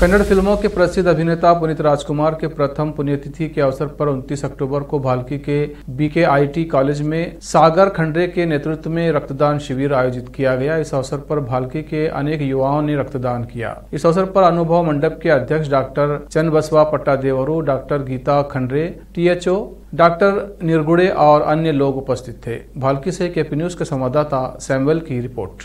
कन्नड़ फ़िल्मों के प्रसिद्ध अभिनेता पुनीत राजकुमार के प्रथम पुण्यतिथि के अवसर पर 29 अक्टूबर को भालकी के बीकेआईटी कॉलेज में सागर खंडरे के नेतृत्व में रक्तदान शिविर आयोजित किया गया। इस अवसर पर भालकी के अनेक युवाओं ने रक्तदान किया। इस अवसर पर अनुभव मंडप के अध्यक्ष doctor Chand Basava Pattadevaru, doctor Geeta Khandre, THO, doctor Nirgude और अन्य लोग उपस्थित थे। भालकी से के न्यूज़ के संवाददाता सैमुअल की रिपोर्ट।